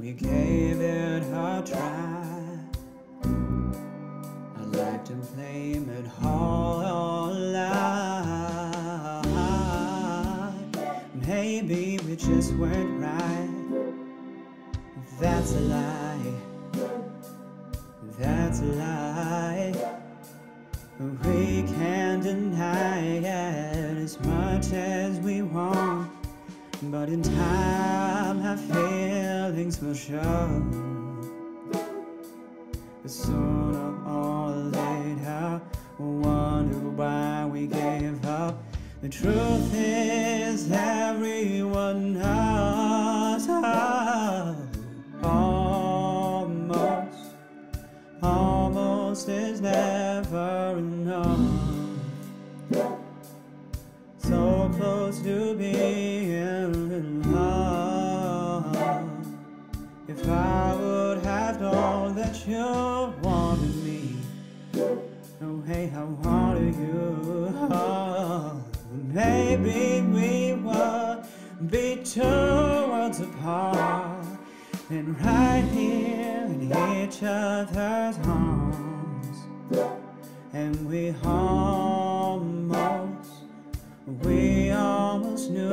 we gave it a try. I'd like to blame it all lie. Maybe we just weren't right. That's a lie. That's a lie. We can't deny it as much as we want. But in time, our feelings will show. The sooner or later, wonder why we gave up. The truth is, everyone knows. Almost, almost is never enough. The way I wanted you, oh, maybe we would be two worlds apart and right here in each other's arms, and we almost, we almost knew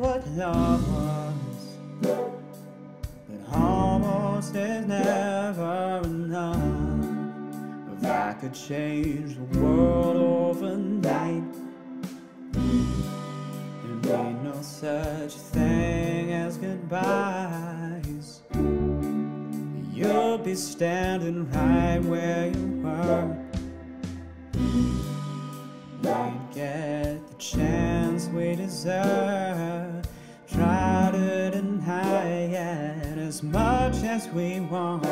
what love was. But almost is never enough. I could change the world overnight, there'd be no such thing as goodbyes. You'll be standing right where you were. We'd get the chance we deserve. Try to deny it as much as we want.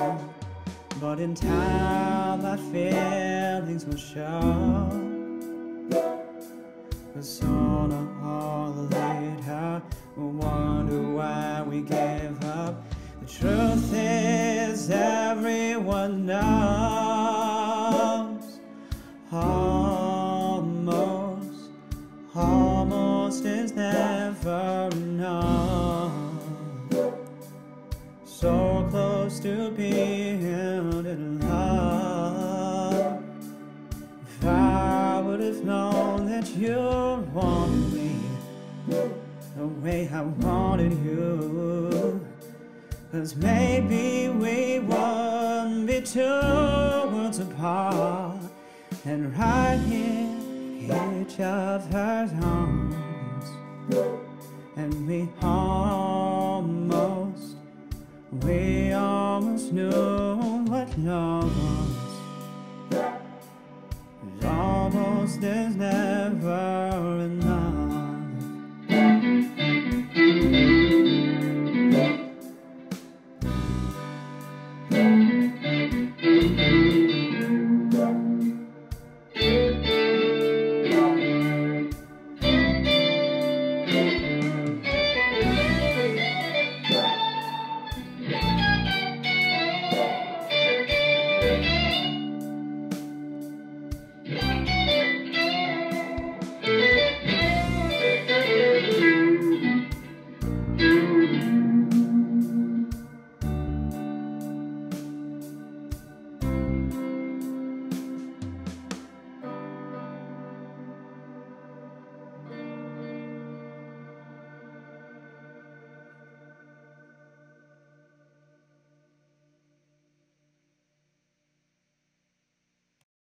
But in time, our feelings will show. But sooner or later, we'll wonder why we gave up. The truth is, Have known that you wanted me the way I wanted you. Cause maybe we wouldn't be two worlds apart and right here in each other's arms. And we almost, we almost knew what love was. there's never enough.